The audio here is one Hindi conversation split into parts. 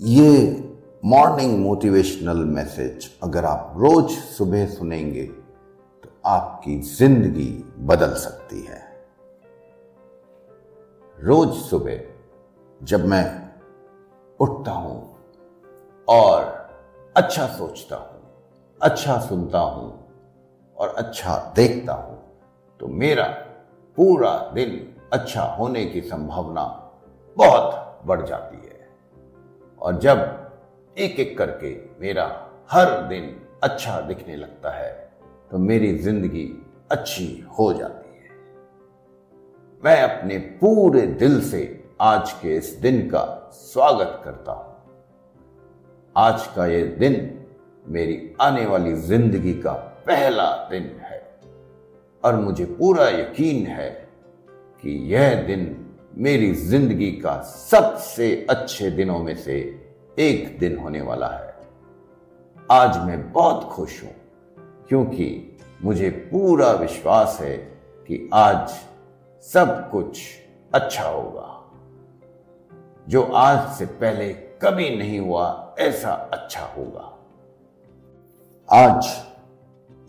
ये मॉर्निंग मोटिवेशनल मैसेज अगर आप रोज सुबह सुनेंगे तो आपकी ज़िंदगी बदल सकती है। रोज सुबह जब मैं उठता हूँ और अच्छा सोचता हूँ अच्छा सुनता हूँ और अच्छा देखता हूँ तो मेरा पूरा दिन अच्छा होने की संभावना बहुत बढ़ जाती है। और जब एक एक करके मेरा हर दिन अच्छा दिखने लगता है तो मेरी ज़िंदगी अच्छी हो जाती है। मैं अपने पूरे दिल से आज के इस दिन का स्वागत करता हूँ। आज का ये दिन मेरी आने वाली ज़िंदगी का पहला दिन है और मुझे पूरा यकीन है कि यह दिन मेरी ज़िंदगी का सबसे अच्छे दिनों में से एक दिन होने वाला है। आज मैं बहुत खुश हूँ, क्योंकि मुझे पूरा विश्वास है कि आज सब कुछ अच्छा होगा। जो आज से पहले कभी नहीं हुआ, ऐसा अच्छा होगा। आज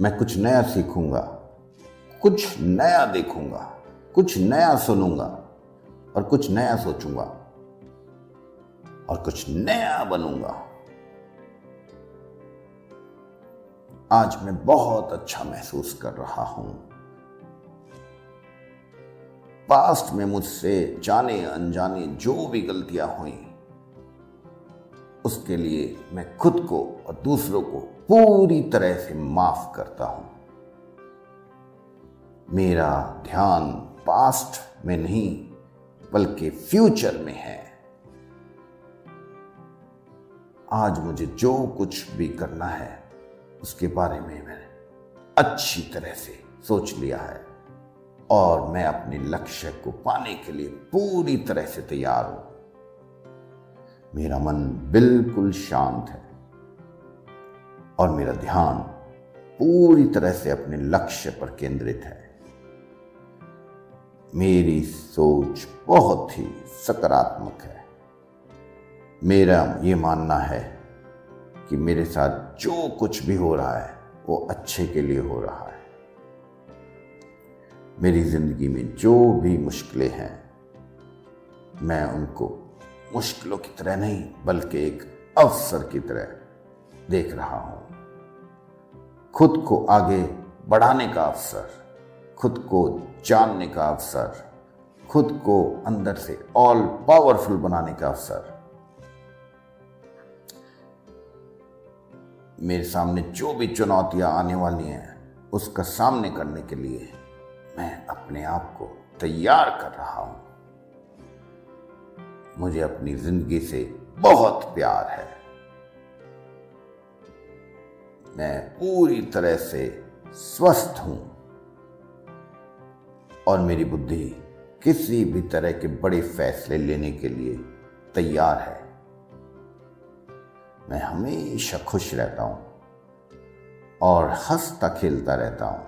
मैं कुछ नया सीखूँगा, कुछ नया देखूँगा, कुछ नया सुनूँगा। और कुछ नया सोचूँगा और कुछ नया बनूँगा। आज मैं बहुत अच्छा महसूस कर रहा हूँ। पास्ट में मुझसे जाने अनजाने जो भी गलतियाँ हुई, उसके लिए मैं खुद को और दूसरों को पूरी तरह से माफ़ करता हूँ। मेरा ध्यान पास्ट में नहीं बल्कि फ्यूचर में है। आज मुझे जो कुछ भी करना है, उसके बारे में मैंने अच्छी तरह से सोच लिया है और मैं अपने लक्ष्य को पाने के लिए पूरी तरह से तैयार हूँ। मेरा मन बिल्कुल शांत है और मेरा ध्यान पूरी तरह से अपने लक्ष्य पर केंद्रित है। मेरी सोच बहुत ही सकारात्मक है। मेरा ये मानना है कि मेरे साथ जो कुछ भी हो रहा है, वो अच्छे के लिए हो रहा है। मेरी ज़िंदगी में जो भी मुश्किलें हैं, मैं उनको मुश्किलों की तरह नहीं, बल्कि एक अवसर की तरह देख रहा हूँ। खुद को आगे बढ़ाने का अवसर खुद को जानने का अवसर, खुद को अंदर से ऑल पावरफुल बनाने का अवसर। मेरे सामने जो भी चुनौतियाँ आने वाली हैं, उसका सामने करने के लिए मैं अपने आप को तैयार कर रहा हूँ। मुझे अपनी ज़िंदगी से बहुत प्यार है। मैं पूरी तरह से स्वस्थ हूँ। और मेरी बुद्धि किसी भी तरह के बड़े फैसले लेने के लिए तैयार है। मैं हमेशा खुश रहता हूँ और हंसता खेलता रहता हूँ।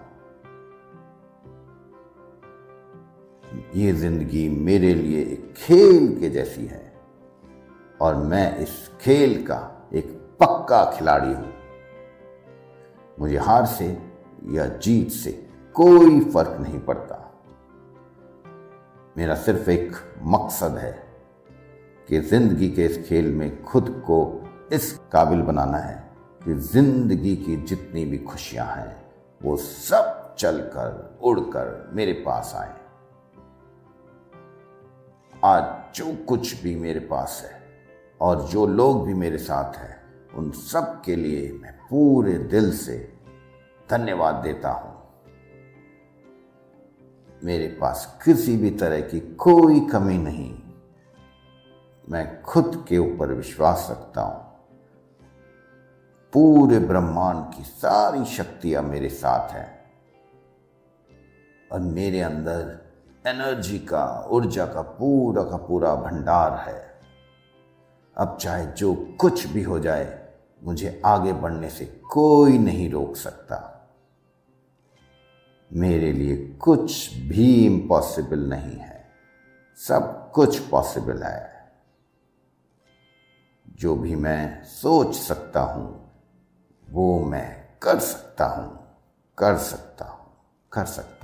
ये ज़िंदगी मेरे लिए एक खेल के जैसी है और मैं इस खेल का एक पक्का खिलाड़ी हूँ। मुझे हार से या जीत से कोई फ़र्क नहीं पड़ता। मेरा सिर्फ़ एक मकसद है कि ज़िंदगी के इस खेल में खुद को इस काबिल बनाना है कि ज़िंदगी की जितनी भी खुशियाँ हैं, वो सब चलकर, उड़कर मेरे पास आए। आज जो कुछ भी मेरे पास है और जो लोग भी मेरे साथ हैं, उन सब के लिए मैं पूरे दिल से धन्यवाद देता हूँ। मेरे पास किसी भी तरह की कोई कमी नहीं। मैं खुद के ऊपर विश्वास रखता हूँ। पूरे ब्रह्मांड की सारी शक्तियाँ मेरे साथ हैं। और मेरे अंदर एनर्जी का, ऊर्जा का पूरा का पूरा भंडार है। अब चाहे जो कुछ भी हो जाए, मुझे आगे बढ़ने से कोई नहीं रोक सकता। मेरे लिए कुछ भी इम्पॉसिबल नहीं है। सब कुछ पॉसिबल है। जो भी मैं सोच सकता हूँ, वो मैं कर सकता हूँ, कर सकता हूँ, कर सकता